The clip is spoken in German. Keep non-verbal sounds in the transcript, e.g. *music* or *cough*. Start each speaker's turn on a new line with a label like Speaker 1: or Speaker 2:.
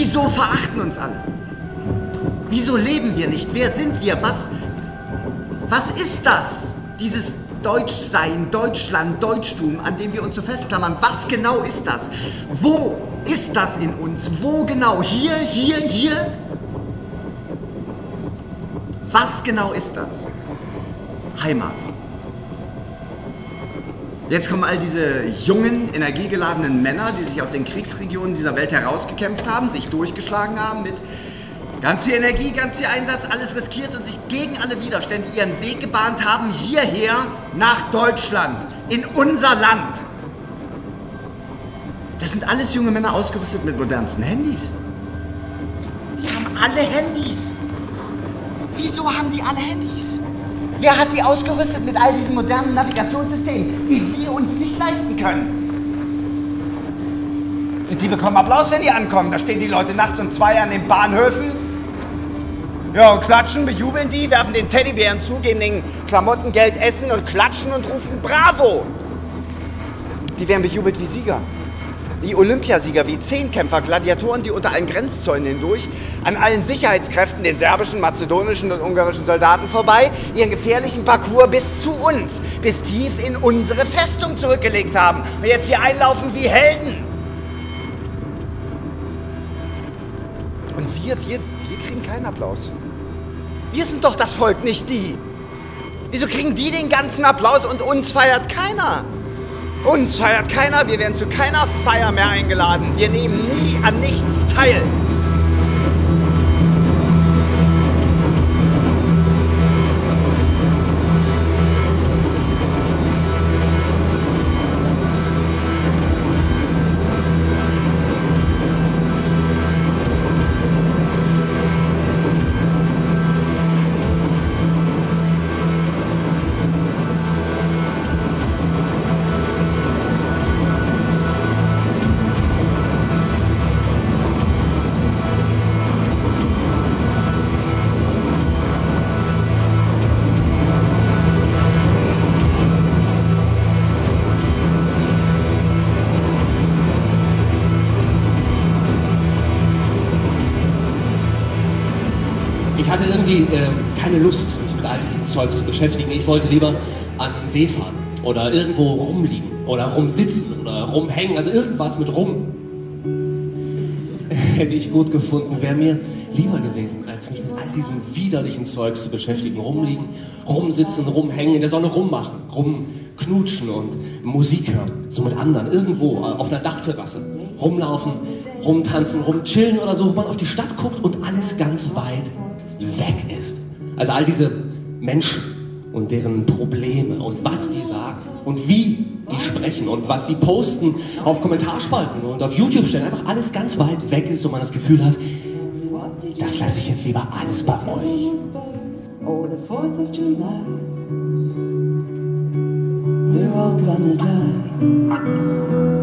Speaker 1: Wieso verachten uns alle? Wieso leben wir nicht? Wer sind wir? Was, was ist das? Dieses Deutschsein, Deutschland, Deutschtum, an dem wir uns so festklammern. Was genau ist das? Wo ist das in uns? Wo genau? Hier, hier, hier? Was genau ist das? Heimat. Jetzt kommen all diese jungen, energiegeladenen Männer, die sich aus den Kriegsregionen dieser Welt herausgekämpft haben, sich durchgeschlagen haben mit ganz viel Energie, ganz viel Einsatz, alles riskiert und sich gegen alle Widerstände ihren Weg gebahnt haben, hierher nach Deutschland, in unser Land. Das sind alles junge Männer ausgerüstet mit modernsten Handys. Die haben alle Handys. Wieso haben die alle Handys? Wer hat die ausgerüstet mit all diesen modernen Navigationssystemen, die wir uns nicht leisten können? Die bekommen Applaus, wenn die ankommen. Da stehen die Leute nachts um zwei an den Bahnhöfen. Ja, und klatschen, bejubeln die, werfen den Teddybären zu, geben den Klamotten Geld, essen und klatschen und rufen Bravo. Die werden bejubelt wie Sieger wie Olympiasieger, wie Zehnkämpfer, Gladiatoren, die unter allen Grenzzäunen hindurch an allen Sicherheitskräften, den serbischen, mazedonischen und ungarischen Soldaten vorbei, ihren gefährlichen Parcours bis zu uns, bis tief in unsere Festung zurückgelegt haben und jetzt hier einlaufen wie Helden. Und wir, wir, wir kriegen keinen Applaus. Wir sind doch das Volk, nicht die. Wieso kriegen die den ganzen Applaus und uns feiert keiner? Uns feiert keiner, wir werden zu keiner Feier mehr eingeladen. Wir nehmen nie an nichts teil.
Speaker 2: Ich hatte irgendwie äh, keine Lust, mich mit all diesem Zeug zu beschäftigen. Ich wollte lieber an den See fahren oder irgendwo rumliegen oder rumsitzen oder rumhängen, also irgendwas mit rum. *laughs* Hätte ich gut gefunden, wäre mir lieber gewesen, als mich mit all diesem widerlichen Zeug zu beschäftigen. Rumliegen, rumsitzen, rumhängen, in der Sonne rummachen, rumknutschen und Musik hören, so mit anderen, irgendwo äh, auf einer Dachterrasse, rumlaufen, rumtanzen, rumchillen oder so, wo man auf die Stadt guckt und alles ganz weit weg ist. Also all diese Menschen und deren Probleme und was die sagen und wie die sprechen und was sie posten auf Kommentarspalten und auf YouTube stellen, einfach alles ganz weit weg ist und man das Gefühl hat, das lasse ich jetzt lieber alles bei euch. Oh, the 4th of July, we're all gonna die.